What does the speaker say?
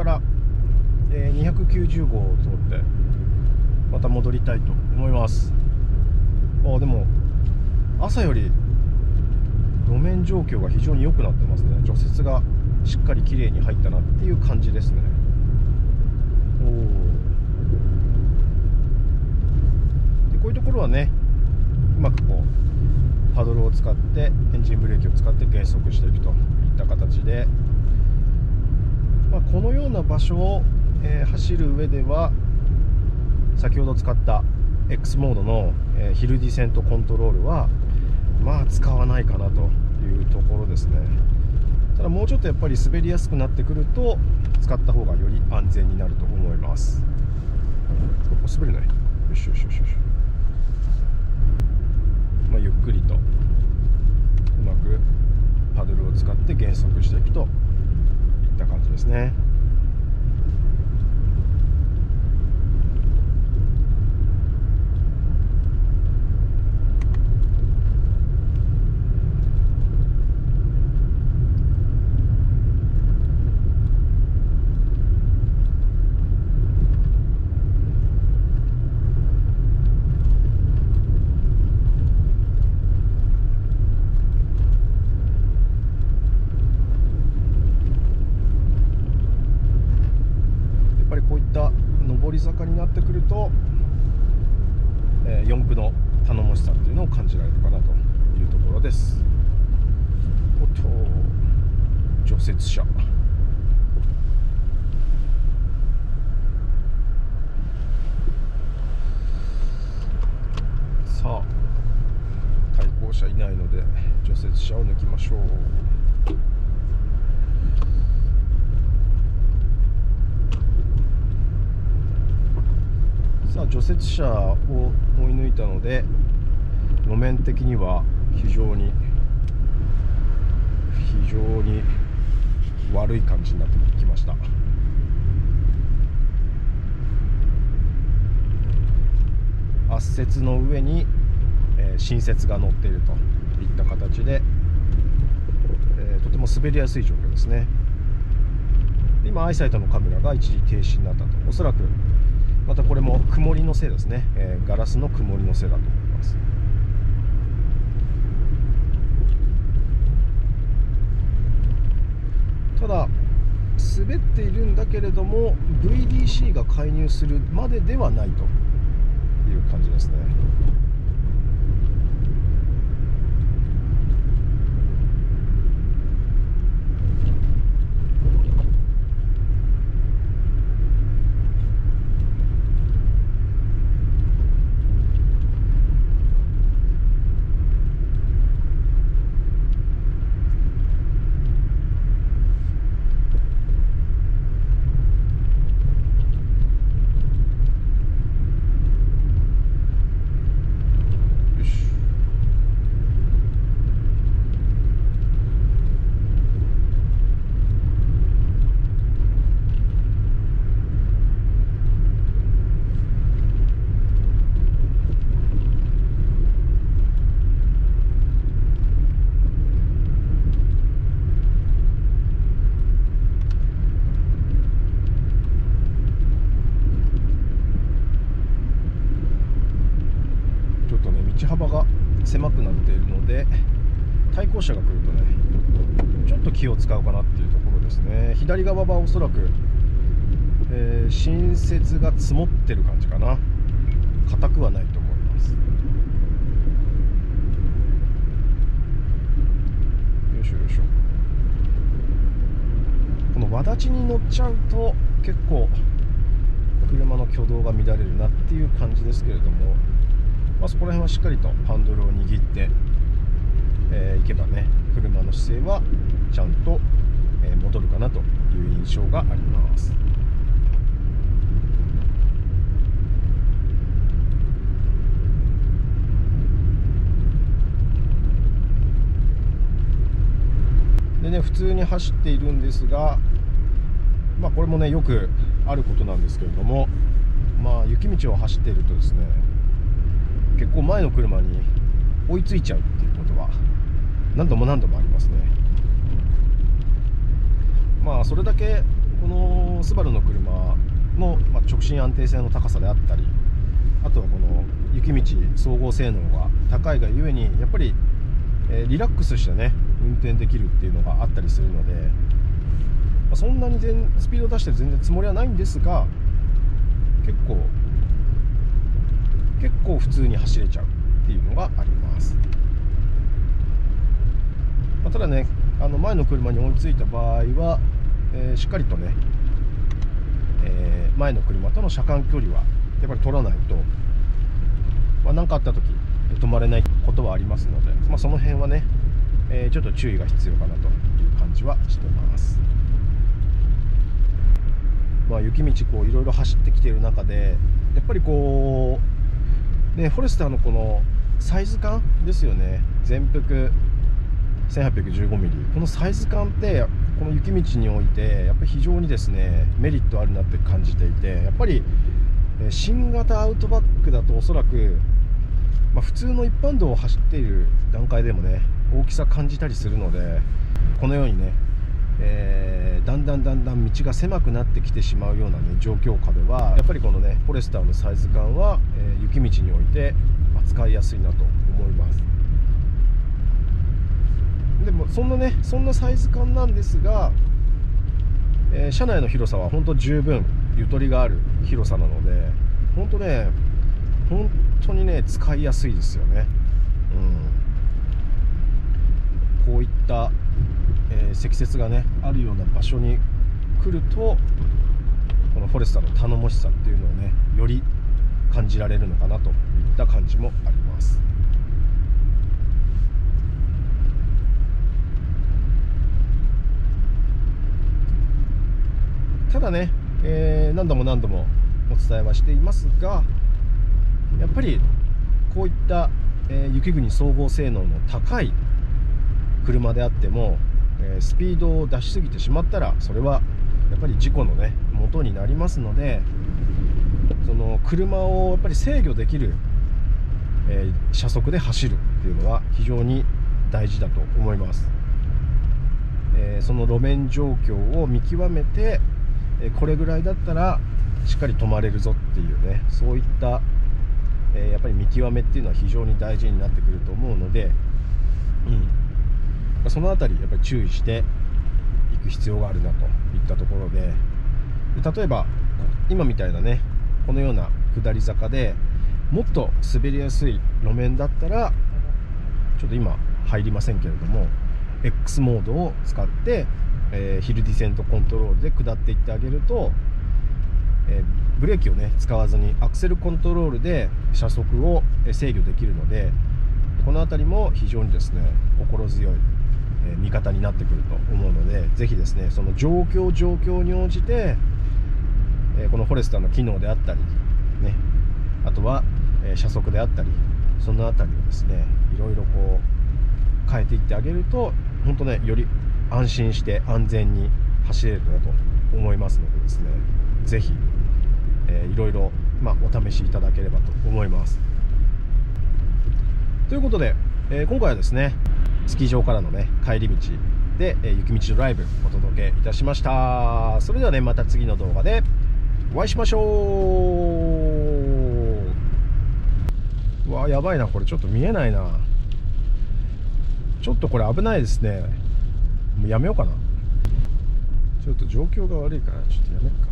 から、えー、290号を通ってまた戻りたいと思います。あでも朝より路面状況が非常に良くなってますね。除雪がしっかり綺麗に入ったなっていう感じですね。おでこういうところはねうまくこうパドルを使ってエンジンブレーキを使って減速していくといった形で、まあ、このような場所を、えー、走る上では先ほど使った X モードの、えー、ヒルディセントコントロールはまあ使わないかなというところですね。ただもうちょっとやっぱり滑りやすくなってくると使った方がより安全になると思います。滑れない？よしよしよしよし。まあ、ゆっくりとうまくパドルを使って減速していくと。ですね。坂になってくると、えー、四駆の頼もしさっていうのを感じられるかなというところです。おっと除雪車。さあ対向車いないので除雪車を抜きましょうさあ除雪車を追い抜いたので路面的には非常に非常に悪い感じになってきました。圧雪の上に、えー、新雪が乗っているといった形で、えー、とても滑りやすい状況ですね。今アイサイトのカメラが一時停止になったと。おそらくまたこれも曇りのせいですね、えー、ガラスの曇りのせいだと思います。ただ滑っているんだけれども VDC が介入するまでではないという感じですね。狭くなっているので対向車が来るとねちょっと気を使うかなっていうところですね。左側はおそらく、えー、新雪が積もってる感じかな。硬くはないと思います。よいしょよいしょ。この輪立ちに乗っちゃうと結構車の挙動が乱れるなっていう感じですけれども。まあ、そこら辺はしっかりとハンドルを握って、えー、いけばね車の姿勢はちゃんと、えー、戻るかなという印象があります。でね普通に走っているんですがまあこれもねよくあることなんですけれどもまあ雪道を走っているとですね結構前の車に追いついちゃうっていうことは何度も何度もありますね。まあそれだけこのスバルの車の、直進安定性の高さであったりあとはこの雪道総合性能が高いがゆえにやっぱり、リラックスしてね運転できるっていうのがあったりするので、そんなに全スピード出して全然つもりはないんですが結構結構普通に走れちゃうっていうのがあります、まあ、ただねあの前の車に追いついた場合は、えー、しっかりとね、えー、前の車との車間距離はやっぱり取らないとまあ、かあった時止まれないことはありますので、まあ、その辺はね、えー、ちょっと注意が必要かなという感じはしてます。まあ、雪道こういろいろ走ってきている中でやっぱりこう、ね、フォレスターのこのサイズ感ですよね。全幅 1815mm このサイズ感ってこの雪道においてやっぱり非常にですねメリットあるなって感じていてやっぱり新型アウトバックだとおそらくまあ、普通の一般道を走っている段階でもね大きさ感じたりするのでこのようにね、えー、だんだんだんだん道が狭くなってきてしまうような、ね、状況下ではやっぱりこのねフォレスターのサイズ感は、えー、雪道において扱いやすいなと思います。でもそんなねそんなサイズ感なんですが、えー、車内の広さは本当十分ゆとりがある広さなので本当ね本当にね使いやすいですよね、うん、こういった、えー、積雪がねあるような場所に来るとこのフォレスタの頼もしさっていうのをねより感じられるのかなといった感じもあります。ただね、えー、何度も何度もお伝えはしていますがやっぱりこういった、えー、雪国総合性能の高い車であっても、え、スピードを出しすぎてしまったらそれはやっぱり事故のね元になりますのでその車をやっぱり制御できる、え、車速で走るっていうのは非常に大事だと思います、えその路面状況を見極めて、えこれぐらいだったらしっかり止まれるぞっていうねそういったえ、やっぱり見極めっていうのは非常に大事になってくると思うので、うん、まその辺りやっぱり注意していく必要があるなといったところでで例えば今みたいなねこのような下り坂でもっと滑りやすい路面だったらちょっと今入りませんけれども X モードを使って、えー、ヒルディセントコントロールで下っていってあげるとえブレーキをね使わずにアクセルコントロールで車速を制御できるのでこの辺りも非常にですね心強いえ味方になってくると思うのでぜひですねその状況状況に応じてえこのフォレスターの機能であったりねあとはえ車速であったりその辺りをですねいろいろこう変えていってあげると本当ねより安心して安全に走れるなと思いますのでですね是非えー、いろいろ、まあ、お試しいただければと思います。ということで、えー、今回はですねスキー場からのね帰り道で、えー、雪道ドライブお届けいたしました。それではねまた次の動画でお会いしましょう。うわやばいなこれちょっと見えないな。ちょっとこれ危ないですね。もうやめようかな。ちょっと状況が悪いからちょっとやめっか。